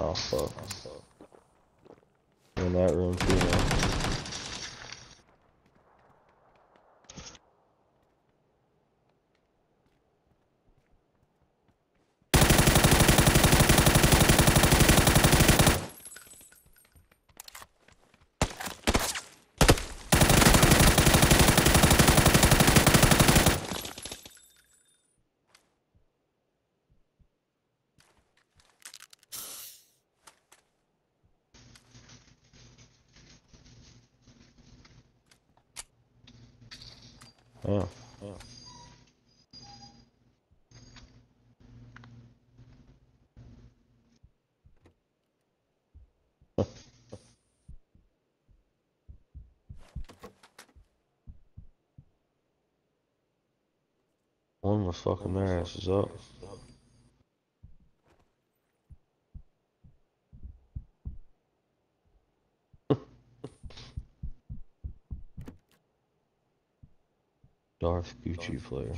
Oh fuck. In that room too, man. Oh. oh. One was fucking their asses up. Darth Gucci player.